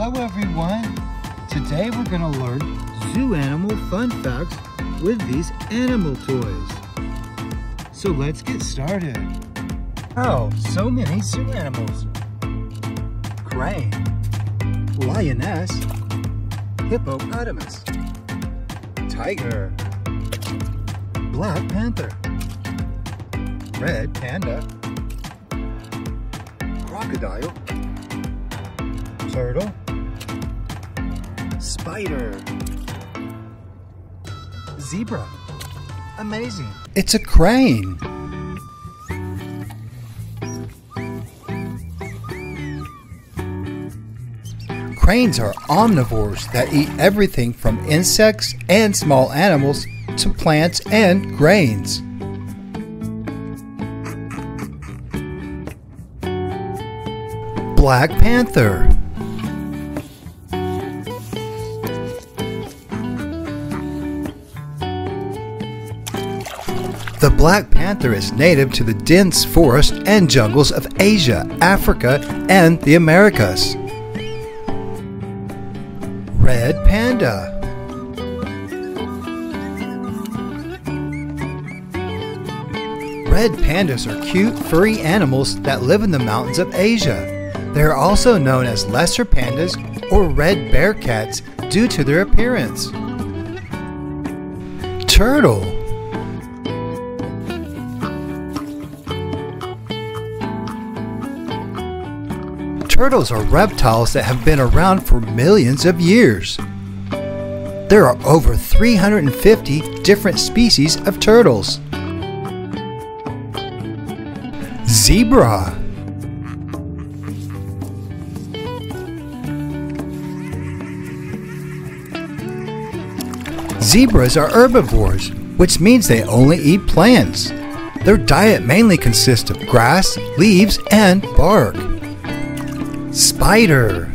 Hello everyone! Today we're going to learn zoo animal fun facts with these animal toys. So let's get started. Oh, so many zoo animals. Crane, lioness, hippopotamus, tiger, black panther, red panda, crocodile, turtle, spider, zebra. Amazing. It's a crane. Cranes are omnivores that eat everything from insects and small animals to plants and grains. Black Panther The black panther is native to the dense forests and jungles of Asia, Africa, and the Americas. Red panda. Red pandas are cute, furry animals that live in the mountains of Asia. They are also known as lesser pandas or red bear cats due to their appearance. Turtle. Turtles are reptiles that have been around for millions of years. There are over 350 different species of turtles. Zebra Zebras are herbivores, which means they only eat plants. Their diet mainly consists of grass, leaves, and bark. Spider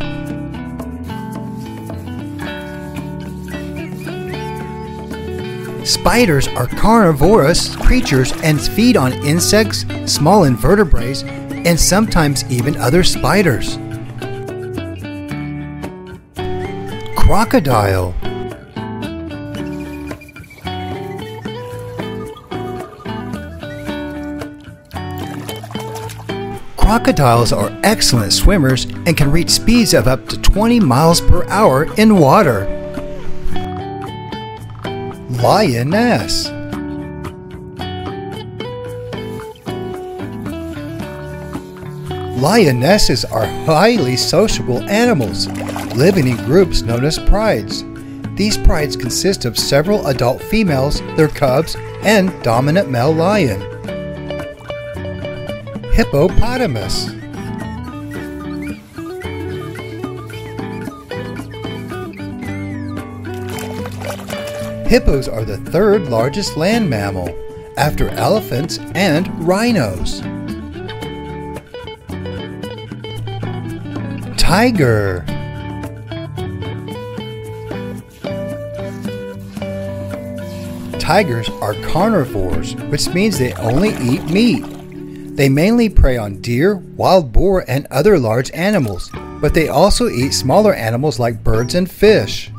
Spiders are carnivorous creatures and feed on insects, small invertebrates, and sometimes even other spiders. Crocodile Crocodiles are excellent swimmers and can reach speeds of up to 20 miles per hour in water. Lioness Lionesses are highly sociable animals, living in groups known as prides. These prides consist of several adult females, their cubs, and dominant male lion hippopotamus. Hippos are the third largest land mammal, after elephants and rhinos. Tiger Tigers are carnivores, which means they only eat meat. They mainly prey on deer, wild boar, and other large animals, but they also eat smaller animals like birds and fish.